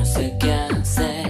no sé qué.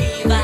Arriba.